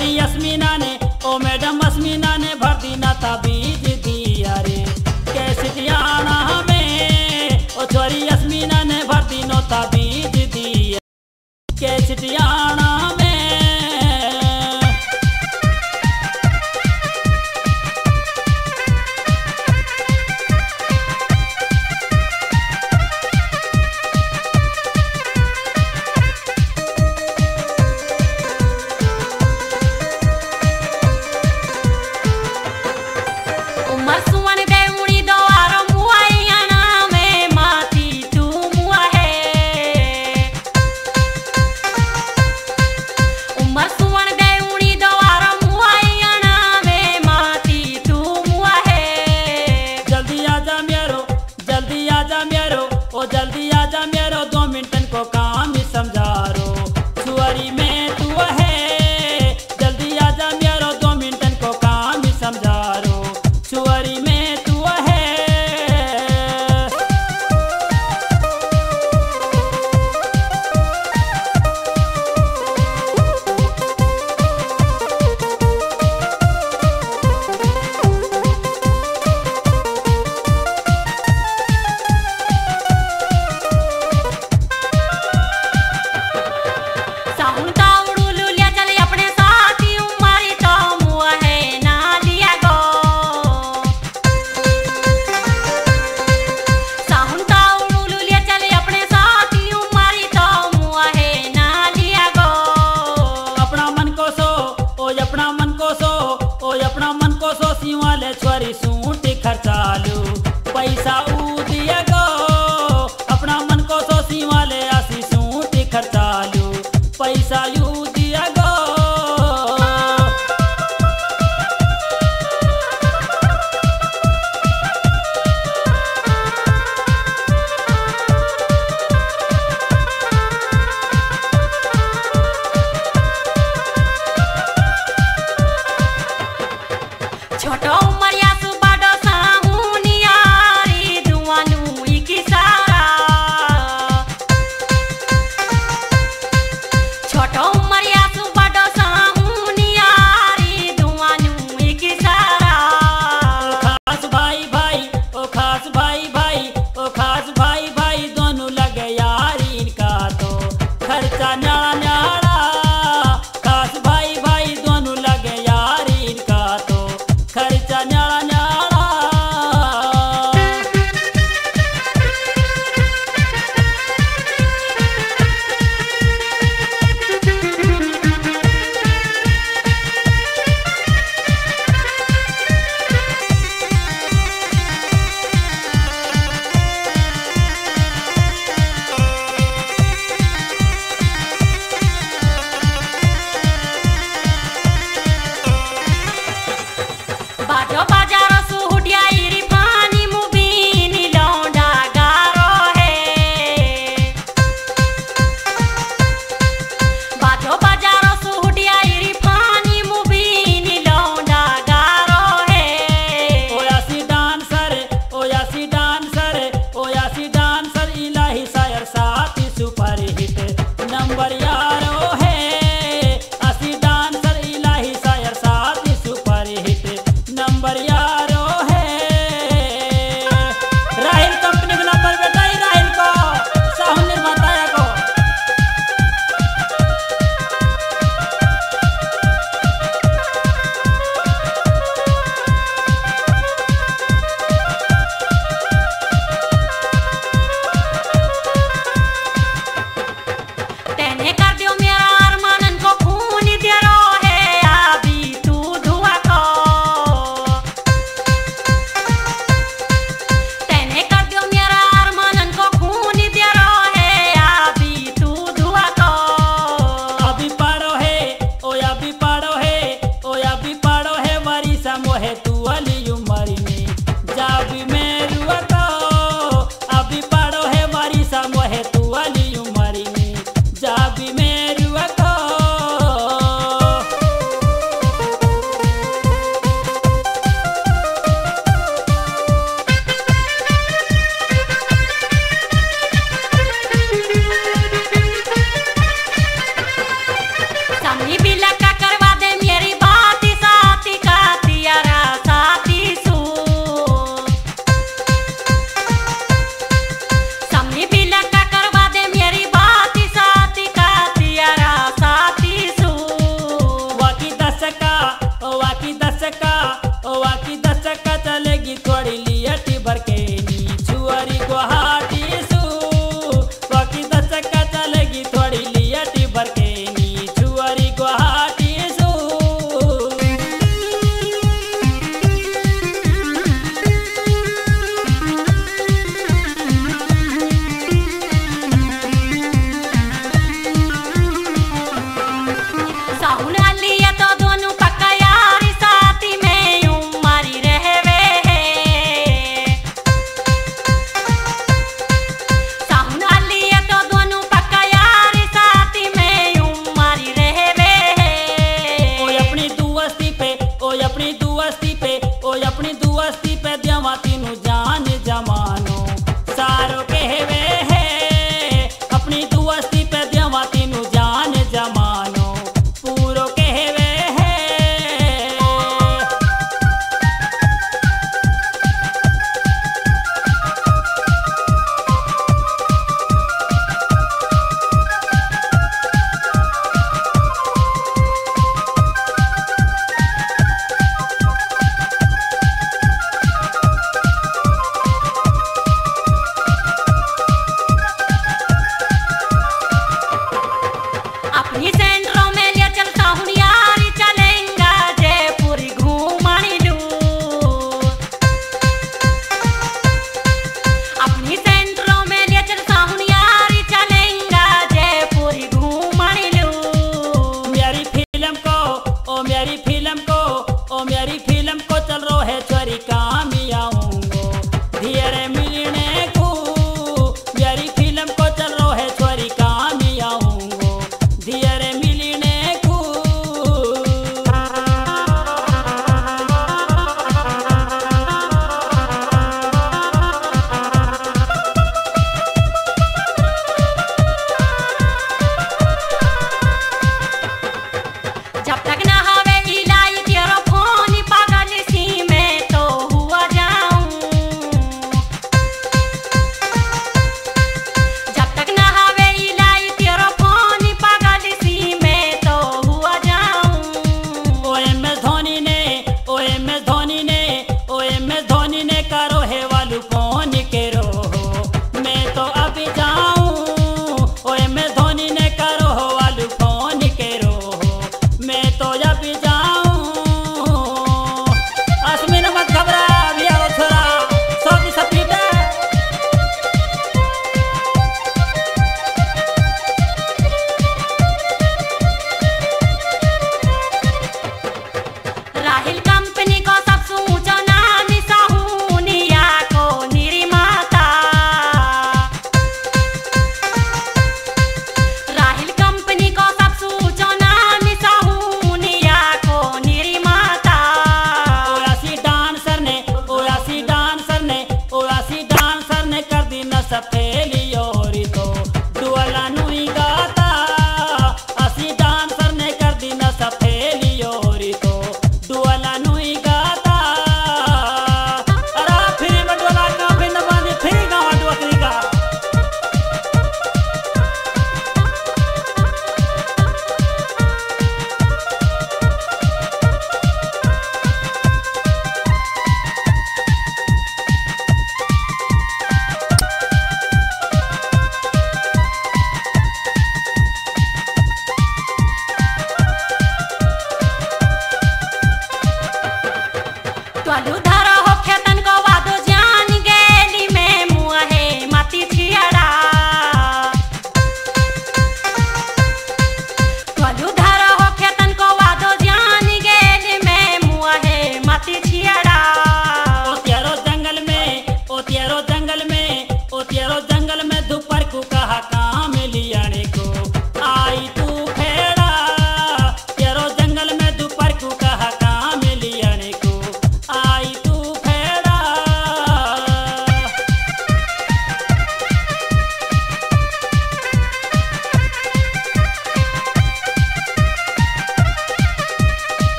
बड़ी अस्मीना ने ओ मैडम अस्मीना ने भर दीना था बीज दिया रे कैसे दिया आना हमें ओ छोरी अस्मीना ने भर दीनो था बीज दिया कैसे दिया आना ओ आखी चलेगी कोड़ी